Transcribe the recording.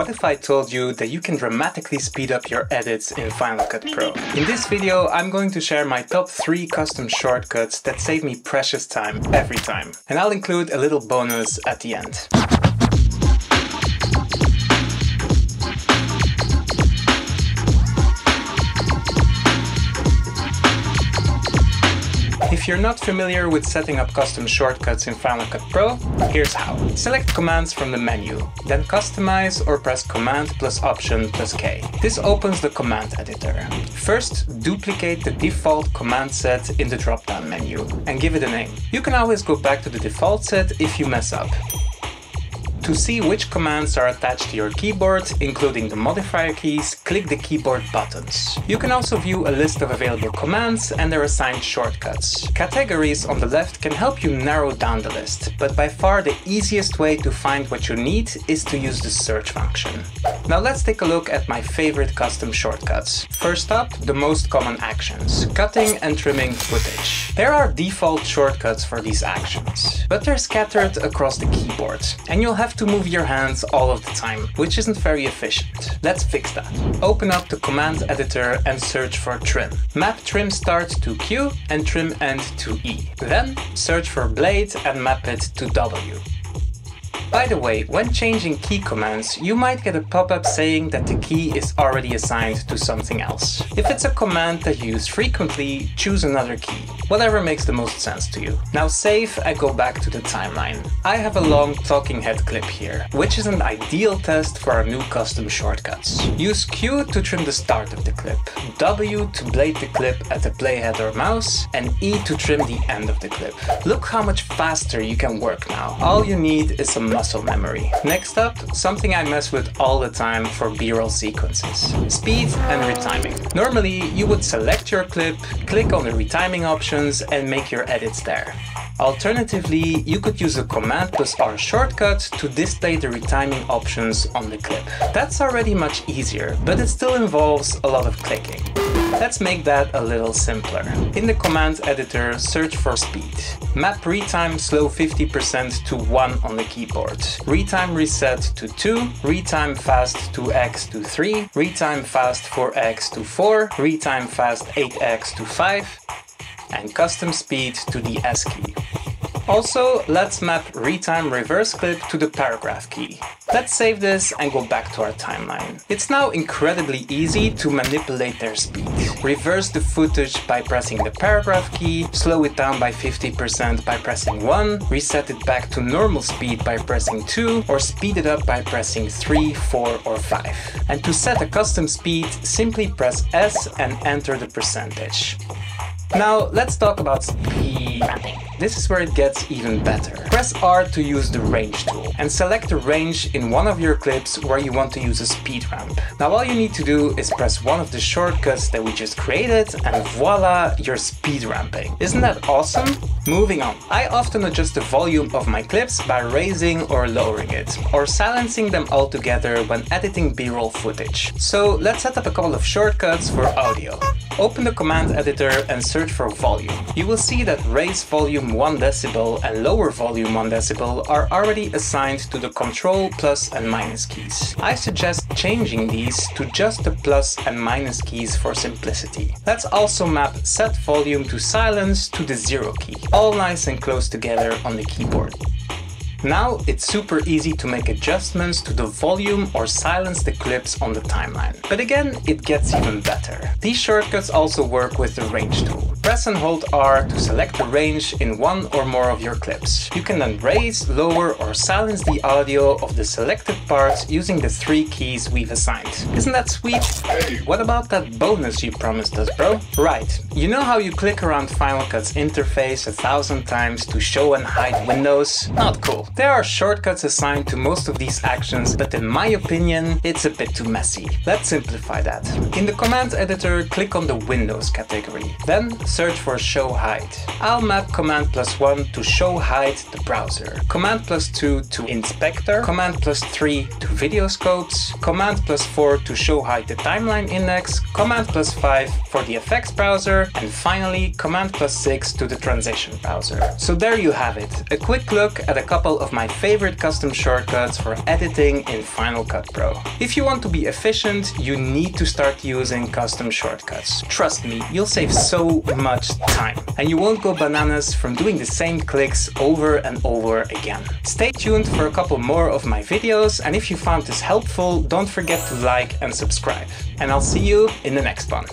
what if I told you that you can dramatically speed up your edits in Final Cut Pro? In this video, I'm going to share my top 3 custom shortcuts that save me precious time every time. And I'll include a little bonus at the end. If you're not familiar with setting up custom shortcuts in Final Cut Pro, here's how. Select commands from the menu, then customize or press Command plus Option plus K. This opens the command editor. First, duplicate the default command set in the drop-down menu and give it a name. You can always go back to the default set if you mess up. To see which commands are attached to your keyboard, including the modifier keys, click the keyboard buttons. You can also view a list of available commands and their assigned shortcuts. Categories on the left can help you narrow down the list, but by far the easiest way to find what you need is to use the search function. Now let's take a look at my favorite custom shortcuts. First up, the most common actions, cutting and trimming footage. There are default shortcuts for these actions, but they're scattered across the keyboard, and you'll have have to move your hands all of the time, which isn't very efficient. Let's fix that. Open up the command editor and search for trim. Map trim start to Q and trim end to E. Then search for blade and map it to W. By the way, when changing key commands, you might get a pop-up saying that the key is already assigned to something else. If it's a command that you use frequently, choose another key, whatever makes the most sense to you. Now save and go back to the timeline. I have a long talking head clip here, which is an ideal test for our new custom shortcuts. Use Q to trim the start of the clip, W to blade the clip at the playhead or mouse, and E to trim the end of the clip. Look how much faster you can work now. All you need is some muscle memory. Next up, something I mess with all the time for b-roll sequences. Speed and retiming. Normally, you would select your clip, click on the retiming options and make your edits there. Alternatively, you could use a Command plus R shortcut to display the retiming options on the clip. That's already much easier, but it still involves a lot of clicking. Let's make that a little simpler. In the command editor, search for speed. Map retime slow 50% to 1 on the keyboard. Retime reset to 2, retime fast 2x to 3, retime fast 4x to 4, retime fast 8x to 5, and custom speed to the S key. Also, let's map retime reverse clip to the paragraph key. Let's save this and go back to our timeline. It's now incredibly easy to manipulate their speed. Reverse the footage by pressing the paragraph key, slow it down by 50% by pressing 1, reset it back to normal speed by pressing 2, or speed it up by pressing 3, 4 or 5. And to set a custom speed, simply press S and enter the percentage. Now let's talk about speed ramping. This is where it gets even better. Press R to use the range tool and select a range in one of your clips where you want to use a speed ramp. Now all you need to do is press one of the shortcuts that we just created and voila, you're speed ramping. Isn't that awesome? Moving on. I often adjust the volume of my clips by raising or lowering it, or silencing them altogether when editing b-roll footage. So let's set up a couple of shortcuts for audio. Open the command editor and search for volume. You will see that raise volume 1 decibel and lower volume 1 decibel are already assigned to the control plus and minus keys. I suggest changing these to just the plus and minus keys for simplicity. Let's also map set volume to silence to the zero key, all nice and close together on the keyboard. Now it's super easy to make adjustments to the volume or silence the clips on the timeline. But again, it gets even better. These shortcuts also work with the range tool. Press and hold R to select the range in one or more of your clips. You can then raise, lower or silence the audio of the selected parts using the three keys we've assigned. Isn't that sweet? What about that bonus you promised us, bro? Right, you know how you click around Final Cut's interface a thousand times to show and hide windows? Not cool. There are shortcuts assigned to most of these actions, but in my opinion, it's a bit too messy. Let's simplify that. In the command editor, click on the Windows category. Then search for show hide. I'll map Command plus 1 to show hide the browser, Command plus 2 to inspector, Command plus 3 to video scopes, Command plus 4 to show hide the timeline index, Command plus 5 for the effects browser, and finally Command plus 6 to the transition browser. So there you have it, a quick look at a couple of my favorite custom shortcuts for editing in Final Cut Pro. If you want to be efficient, you need to start using custom shortcuts. Trust me, you'll save so much time, and you won't go bananas from doing the same clicks over and over again. Stay tuned for a couple more of my videos, and if you found this helpful, don't forget to like and subscribe. And I'll see you in the next one.